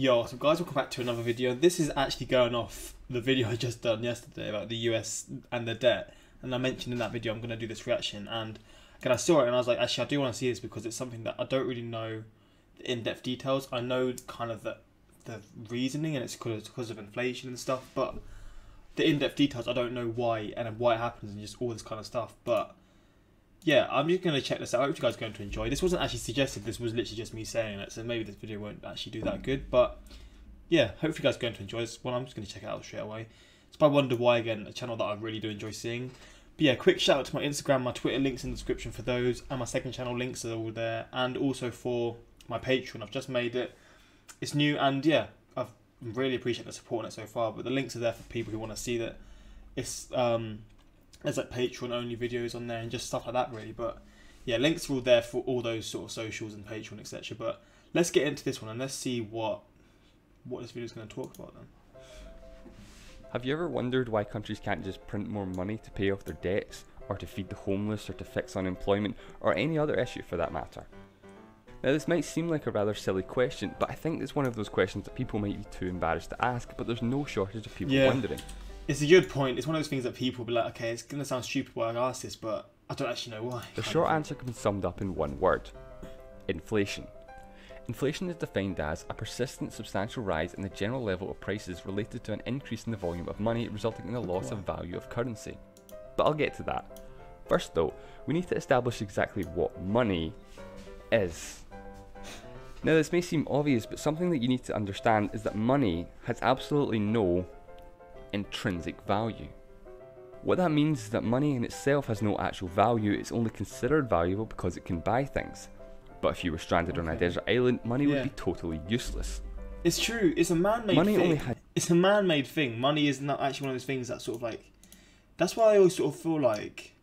Yo, so guys, welcome back to another video. This is actually going off the video I just done yesterday about the US and the debt. And I mentioned in that video I'm going to do this reaction. And again, I saw it and I was like, actually, I do want to see this because it's something that I don't really know the in-depth details. I know kind of the, the reasoning and it's because, because of inflation and stuff. But the in-depth details, I don't know why and why it happens and just all this kind of stuff. But yeah, I'm just going to check this out. I hope you guys are going to enjoy. This wasn't actually suggested. This was literally just me saying it. So maybe this video won't actually do that good. But yeah, hopefully you guys are going to enjoy this one. I'm just going to check it out straight away. It's by Wonder Why again, a channel that I really do enjoy seeing. But yeah, quick shout out to my Instagram, my Twitter links in the description for those, and my second channel links are all there, and also for my Patreon. I've just made it. It's new, and yeah, I've really appreciate the support on it so far. But the links are there for people who want to see that. It's um, there's like Patreon only videos on there and just stuff like that really. But yeah, links are all there for all those sort of socials and Patreon, etc. But let's get into this one and let's see what what this video is going to talk about then. Have you ever wondered why countries can't just print more money to pay off their debts, or to feed the homeless, or to fix unemployment, or any other issue for that matter? Now, this might seem like a rather silly question, but I think it's one of those questions that people might be too embarrassed to ask, but there's no shortage of people Yeah. wondering. It's a good point. It's one of those things that people be like, okay, it's going to sound stupid why I ask this, but I don't actually know why. The short answer can be summed up in one word inflation. Inflation is defined as a persistent substantial rise in the general level of prices related to an increase in the volume of money resulting in a loss of value of currency. But I'll get to that. First, though, we need to establish exactly what money is. Now, this may seem obvious, but something that you need to understand is that money has absolutely no intrinsic value. What that means is that money in itself has no actual value, it's only considered valuable because it can buy things. But if you were stranded on a desert island, money Yeah. would be totally useless. It's true. It's a man-made Money thing. only had- It's a man-made thing. Money is not actually one of those things that sort of like. That's why I always sort of feel like,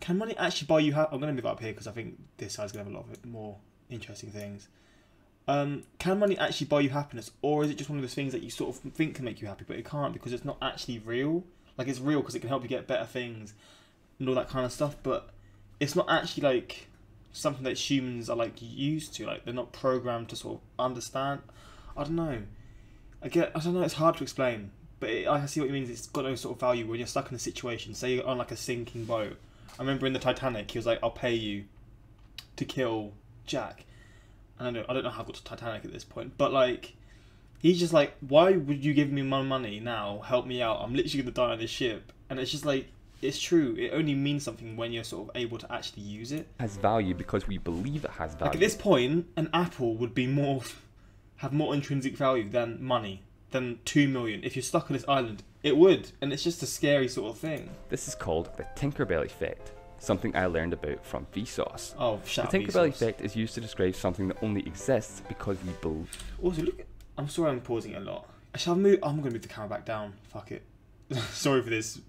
can money actually buy you? Ha- I'm gonna move up here because I think this side's gonna have a lot of more interesting things. Um, can money actually buy you happiness, or is it just one of those things that you sort of think can make you happy, but it can't because it's not actually real? Like it's real because it can help you get better things and all that kind of stuff, but it's not actually like something that humans are like used to. Like they're not programmed to sort of understand. I don't know. I get. I don't know. It's hard to explain, but it, I see what you mean. It's got no sort of value when you're stuck in a situation. Say you're on like a sinking boat. I remember in the Titanic, he was like, "I'll pay you to kill Jack." And I don't. I don't know how I got to Titanic at this point, but like. He's just like, why would you give me my money now? Help me out. I'm literally gonna die on this ship, and it's just like, it's true. It only means something when you're sort of able to actually use it. It has value because we believe it has value. Like at this point, an apple would be more, have more intrinsic value than money, than two million. If you're stuck on this island, it would, and it's just a scary sort of thing. This is called the Tinkerbell effect, something I learned about from Vsauce. Oh, shut the Tinkerbell Vsauce. effect is used to describe something that only exists because we believe. Also, look. I'm sorry, I'm pausing a lot. Shall I move? I'm gonna move the camera back down. Fuck it. sorry for this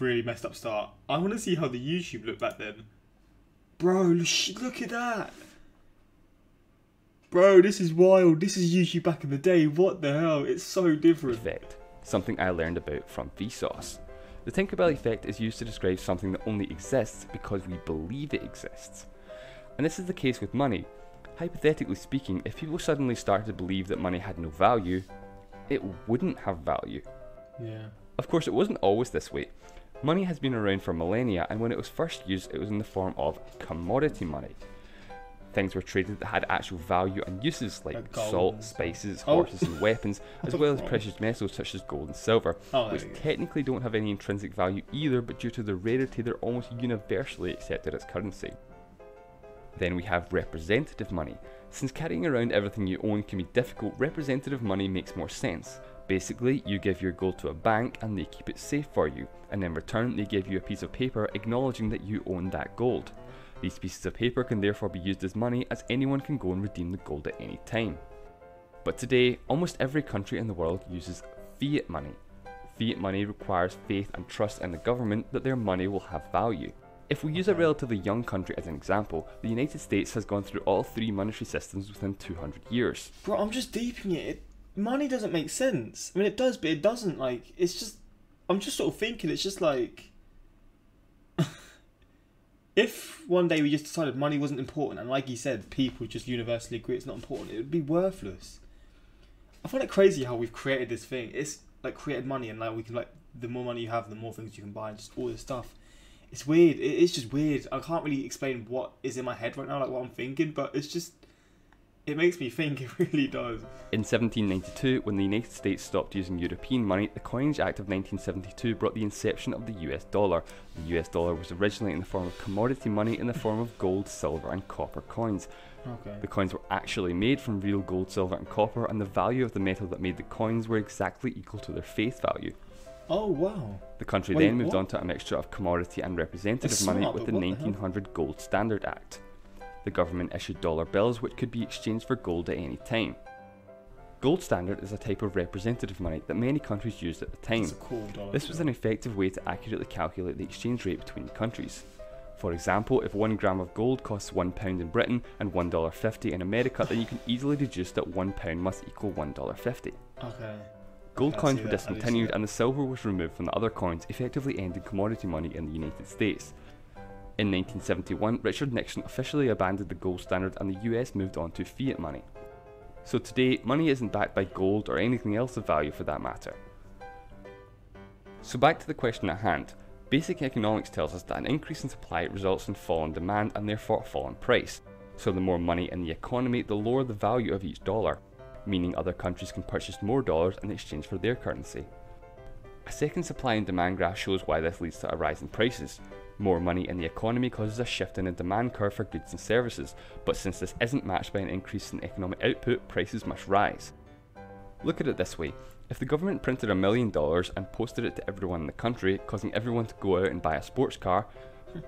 really messed up start. I want to see how the YouTube looked back then. Bro, look at that. Bro, this is wild. This is YouTube back in the day. What the hell? It's so different. effect, something I learned about from Vsauce. The Tinkerbell effect is used to describe something that only exists because we believe it exists. And this is the case with money. Hypothetically speaking, if people suddenly started to believe that money had no value, it wouldn't have value. Yeah. Of course, it wasn't always this way. Money has been around for millennia, and when it was first used, it was in the form of commodity money. Things were traded that had actual value and uses like Like salt, spices, Oh. horses, and weapons, as well as precious metals such as gold and silver, Oh, which technically don't have any intrinsic value either, but due to their rarity, they're almost universally accepted as currency. Then we have representative money. Since carrying around everything you own can be difficult, representative money makes more sense. Basically, you give your gold to a bank and they keep it safe for you, and in return, they give you a piece of paper acknowledging that you own that gold. These pieces of paper can therefore be used as money, as anyone can go and redeem the gold at any time. But today, almost every country in the world uses fiat money. Fiat money requires faith and trust in the government that their money will have value. If we use a relatively young country as an example, the United States has gone through all three monetary systems within 200 years. Bro, I'm just deeping it. it. Money doesn't make sense. I mean, it does, but it doesn't. Like, it's just. I'm just sort of thinking. It's just like. If one day we just decided money wasn't important, and like you said, people just universally agree it's not important, it would be worthless. I find it crazy how we've created this thing. It's like created money and like we can like the more money you have, the more things you can buy and just all this stuff. It's weird. It's just weird. I can't really explain what is in my head right now, like what I'm thinking, but it's just it makes me think. It really does. In 1792, when the United States stopped using European money, the Coinage Act of 1972 brought the inception of the US dollar. The US dollar was originally in the form of commodity money in the form of gold, silver, and copper coins. Okay. The coins were actually made from real gold, silver, and copper, and the value of the metal that made the coins were exactly equal to their face value. Oh wow. The country Wait, then moved what? on to a mixture of commodity and representative That's money with the but what the hell? 1900 Gold Standard Act. The government issued dollar bills which could be exchanged for gold at any time. Gold standard is a type of representative money that many countries used at the time. Cool dollar. This was an effective way to accurately calculate the exchange rate between countries. For example, if 1 gram of gold costs £1 in Britain and $1.50 in America, then you can easily deduce that £1 must equal $1.50. Okay. Gold coins were that, I do see discontinued and the silver was removed from the other coins, effectively ending commodity money in the United States. In 1971, Richard Nixon officially abandoned the gold standard and the US moved on to fiat money. So today, money isn't backed by gold or anything else of value for that matter. So back to the question at hand. Basic economics tells us that an increase in supply results in fall in demand and therefore a fall in price. So the more money in the economy, the lower the value of each dollar, meaning other countries can purchase more dollars in exchange for their currency. A second supply and demand graph shows why this leads to a rise in prices. More money in the economy causes a shift in the demand curve for goods and services, but since this isn't matched by an increase in economic output, prices must rise. Look at it this way if the government printed a million dollars and posted it to everyone in the country, causing everyone to go out and buy a sports car,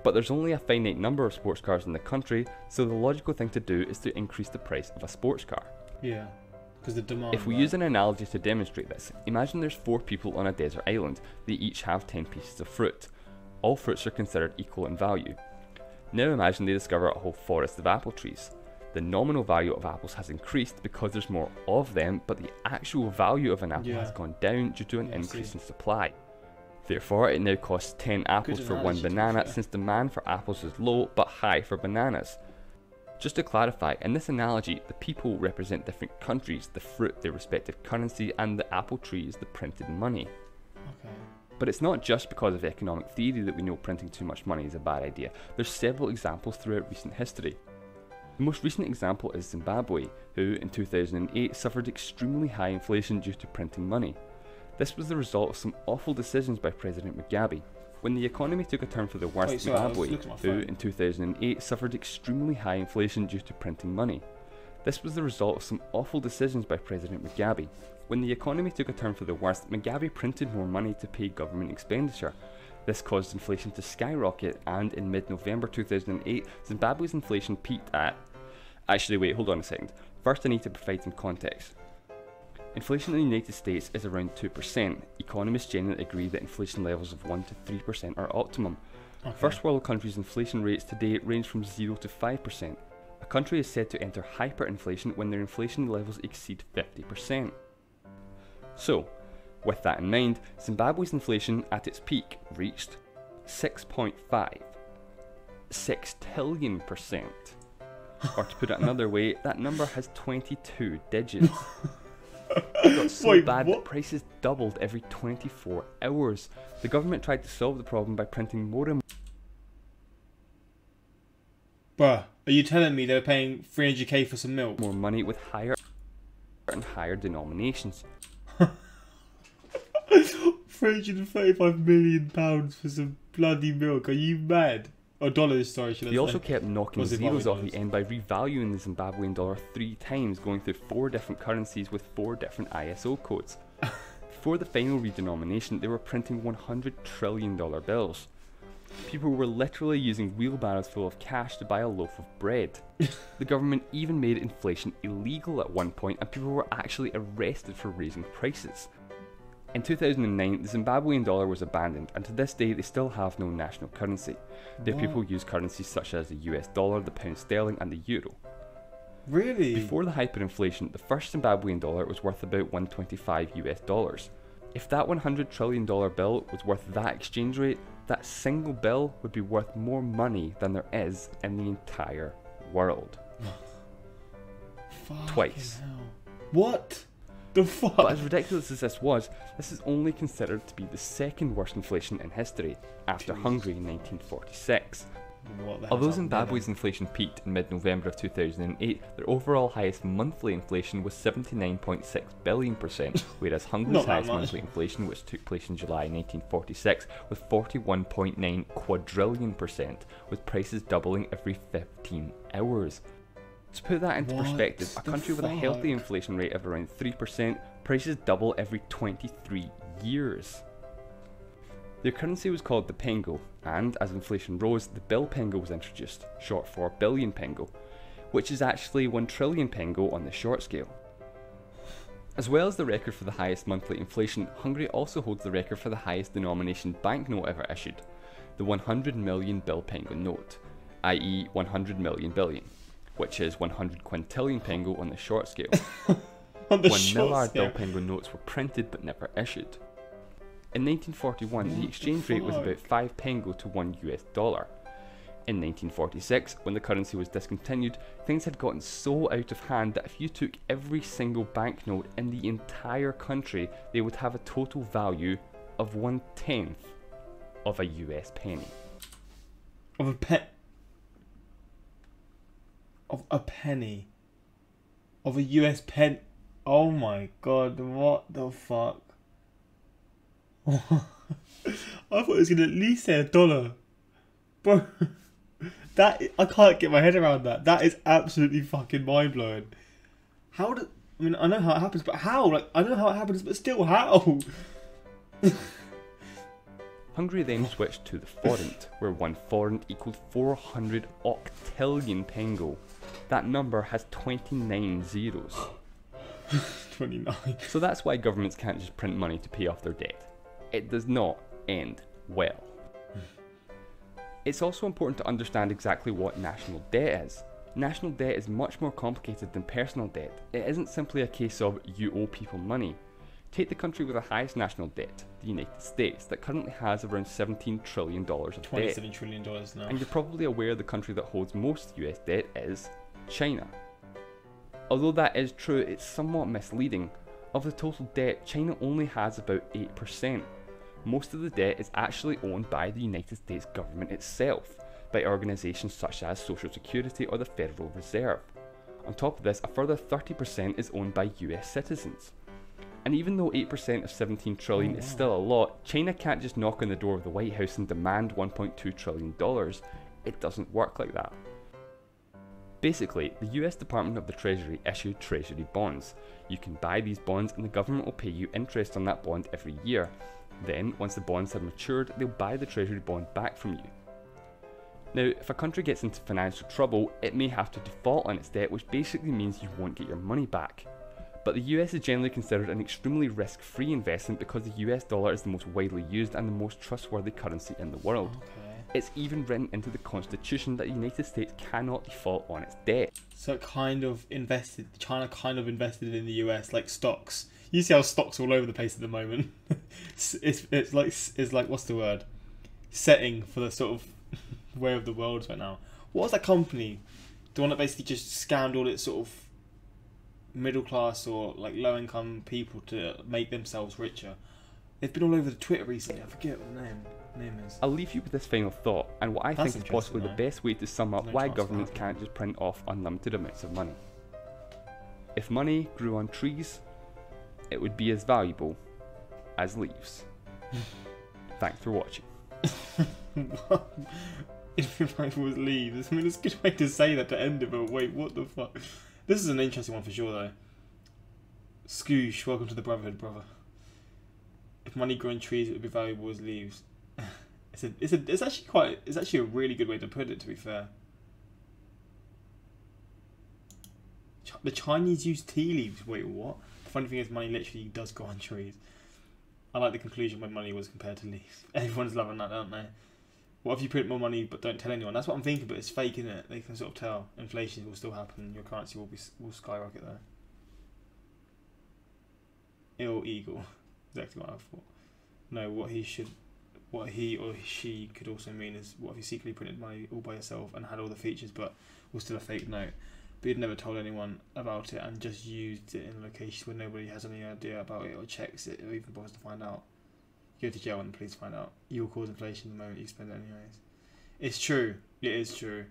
but there's only a finite number of sports cars in the country, so the logical thing to do is to increase the price of a sports car. Yeah. Because the demand. If we right? use an analogy to demonstrate this, imagine there's four people on a desert island. They each have 10 pieces of fruit. All fruits are considered equal in value. Now imagine they discover a whole forest of apple trees. The nominal value of apples has increased because there's more of them, but the actual value of an apple Yeah. has gone down due to an Yeah, increase in supply. Therefore, it now costs 10 apples for one analogy, to be banana since demand for apples is low but high for bananas. Just to clarify, in this analogy, the people represent different countries, the fruit their respective currency, and the apple tree is the printed money. Okay. But it's not just because of economic theory that we know printing too much money is a bad idea. There's several examples throughout recent history. The most recent example is Zimbabwe, who in 2008 suffered extremely high inflation due to printing money. This was the result of some awful decisions by President Mugabe. When the economy took a turn for the worse, Wait, sorry, I was Zimbabwe, who in 2008 suffered extremely high inflation due to printing money. This was the result of some awful decisions by President Mugabe. When the economy took a turn for the worst, Mugabe printed more money to pay government expenditure. This caused inflation to skyrocket, and in mid November 2008, Zimbabwe's inflation peaked at. Actually, wait, hold on a second. First, I need to provide some context. Inflation in the United States is around 2%. Economists generally agree that inflation levels of 1 to 3% are optimum. okay. First world countries' inflation rates today range from 0 to 5%. A country is said to enter hyperinflation when their inflation levels exceed 50%. So, with that in mind, Zimbabwe's inflation at its peak reached 6.5. 6 trillion percent. Or to put it another way, that number has 22 digits. It got so Wait, bad what? that prices doubled every 24 hours. The government tried to solve the problem by printing more and Bruh, are you telling me they're paying 300k for some milk? more money with higher and higher denominations. 335 million pounds for some bloody milk. Are you mad? Or dollars, sorry, should I say? also kept knocking zeros off the end by revaluing the Zimbabwean dollar three times, going through four different currencies with four different ISO codes. Before the final redenomination, they were printing $100 trillion bills. People were literally using wheelbarrows full of cash to buy a loaf of bread. the government even made inflation illegal at one point, and people were actually arrested for raising prices. In 2009, the Zimbabwean dollar was abandoned, and to this day, they still have no national currency. Their What? people use currencies such as the US dollar, the pound sterling, and the euro. Really? Before the hyperinflation, the first Zimbabwean dollar was worth about 125 US dollars. If that 100 trillion dollar bill was worth that exchange rate, that single bill would be worth more money than there is in the entire world. Twice. What? the fuck? But as ridiculous as this was, this is only considered to be the second worst inflation in history, after. Hungary in 1946. Although Zimbabwe's inflation peaked in mid November of 2008, their overall highest monthly inflation was 79.6 billion percent, whereas Hungary's highest much. monthly inflation, which took place in July 1946, was 41.9 quadrillion percent, with prices doubling every 15 hours. To put that into What perspective, a country with a healthy inflation rate of around 3%, prices double every 23 years. Their currency was called the pengo, and as inflation rose, the bill pengo was introduced, short for billion pengo, which is actually 1 trillion pengo on the short scale. As well as the record for the highest monthly inflation, Hungary also holds the record for the highest denomination banknote ever issued, the 100 million bill pengo note, i.e., 100 million billion, which is 100 quintillion pengo on the short scale. On the One short milliard bill scale. pengo notes were printed but never issued. In 1941, the exchange rate was about 5 pengo to 1 US dollar. In 1946, when the currency was discontinued, things had gotten so out of hand that if you took every single banknote in the entire country, they would have a total value of one tenth of a US penny. Of a pet. Of a penny. Of a US pen. Oh my god, what the fuck? I thought it was gonna at least say a dollar. Bro, that I can't get my head around that. That is absolutely fucking mind blowing. How do I mean I know how it happens, but how? Like I don't know how it happens, but still how? Hungary then switched to the forint, where one forint equaled 400 octillion pengo. That number has 29 zeros. Twenty nine. So that's why governments can't just print money to pay off their debt. It does not end well. It's also important to understand exactly what national debt is. National debt is much more complicated than personal debt. It isn't simply a case of you owe people money. Take the country with the highest national debt, the United States, that currently has around $17 trillion of debt. Twenty-seven trillion dollars now. And you're probably aware the country that holds most US debt is China. Although that is true, it's somewhat misleading. Of the total debt, China only has about 8%. Most of the debt is actually owned by the United States government itself, by organisations such as Social Security or the Federal Reserve. On top of this, a further 30% is owned by US citizens. And even though 8% of 17 trillion Oh, is still a lot, China can't just knock on the door of the White House and demand 1.2 trillion dollars. It doesn't work like that. Basically, the US Department of the Treasury issue treasury bonds. You can buy these bonds and the government will pay you interest on that bond every year. Then, once the bonds have matured, they'll buy the treasury bond back from you. Now, if a country gets into financial trouble, it may have to default on its debt, which basically means you won't get your money back. But the US is generally considered an extremely risk free investment because the US dollar is the most widely used and the most trustworthy currency in the world. Okay. It's even written into the constitution that the United States cannot default on its debt. So it kind of invested. China kind of invested in the US like stocks. You see how stocks all over the place at the moment. it's, it's it's like it's like what's the word? Setting for the sort of way of the world right now. What was that company? The one that basically just scammed all its sort of middle class or like low income people to make themselves richer. They've been all over the Twitter recently. I forget what the name name is. I'll leave you with this final thought and what I That's think is possibly the best way to sum up No why governments can't just print off unlimited amounts of money. If money grew on trees, it would be as valuable as leaves. Thanks for watching. if I was leaves. I mean, it's a good way to say that to end it, but wait, what the fuck? This is an interesting one for sure, though. Scoosh, welcome to the Brotherhood, brother. If money grew on trees, it would be valuable as leaves. It's a, it's a, it's actually quite, it's actually a really good way to put it. To be fair, Ch- the Chinese use tea leaves. Wait, what? Funny thing is, money literally does go on trees. I like the conclusion when money was compared to leaves. Everyone's loving that, don't they? What if you print more money but don't tell anyone? That's what I'm thinking, but it's fake, isn't it? They can sort of tell. Inflation will still happen. Your currency will be will skyrocket there. Ill eagle, exactly what I thought. No, what he should, what he or she could also mean is what if you secretly printed money all by yourself and had all the features, but was still a fake note. But he'd never told anyone about it and just used it in locations where nobody has any idea about it or checks it or even bothers to find out. You go to jail when the police find out. You'll cause inflation the moment you spend it anyways. It's true. It is true.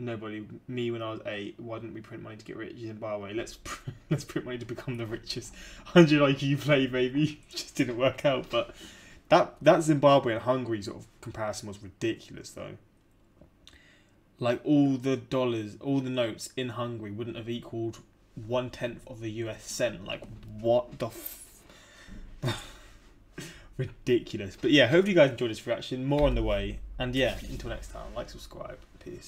Nobody, me when I was eight, why didn't we print money to get rich? Zimbabwe, let's pr- let's print money to become the richest. 100 IQ play, baby. Just didn't work out, but that that Zimbabwe and Hungary sort of comparison was ridiculous, though. Like all the dollars, all the notes in Hungary wouldn't have equaled one tenth of the US cent. Like what the. F- ridiculous. But yeah, hopefully you guys enjoyed this reaction. More on the way. And yeah, until next time, like, subscribe. Peace.